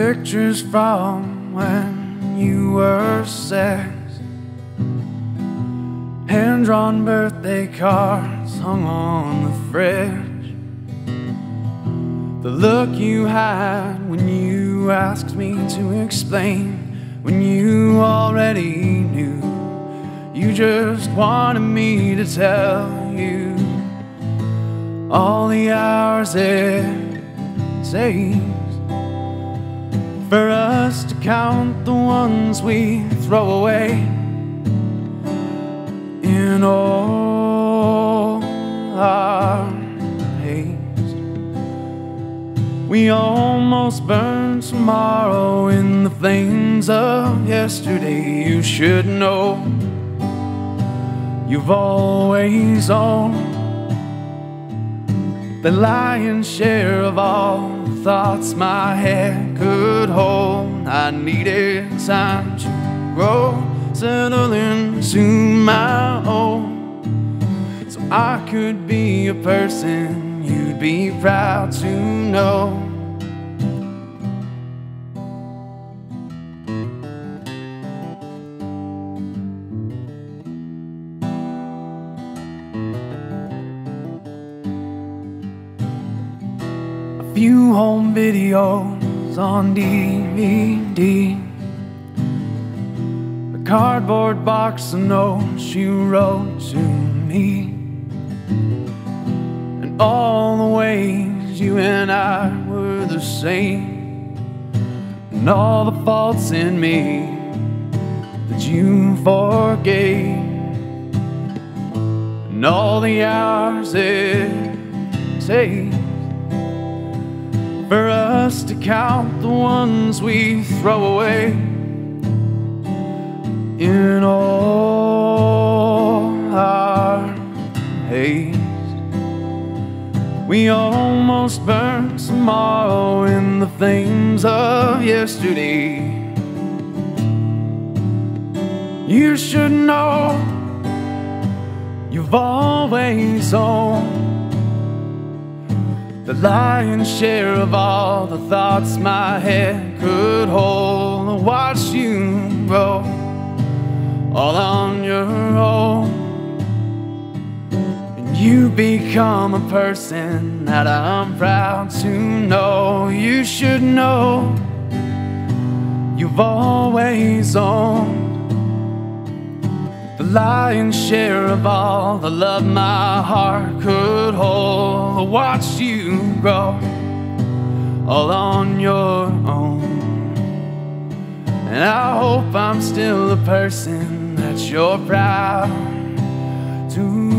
Pictures from when you were six. Hand drawn birthday cards hung on the fridge. The look you had when you asked me to explain, when you already knew. You just wanted me to tell you all the hours it takes for us to count the ones we throw away in all our haste. We almost burn tomorrow in the flames of yesterday. You should know you've always owned the lion's share of all the thoughts my head could hold. I needed time to grow, settle into my own, so I could be a person you'd be proud to know. Few home videos on DVD. A cardboard box of notes you wrote to me. And all the ways you and I were the same. And all the faults in me that you forgave. And all the hours it takes for us to count the ones we throw away in all our haste. We almost burn tomorrow in the flames of yesterday. You should know you've always owned the lion's share of all the thoughts my head could hold. I watch you grow all on your own. And you become a person that I'm proud to know. You should know you've always owned lion's share of all the love my heart could hold. I watched you grow all on your own. And I hope I'm still the person that you're proud to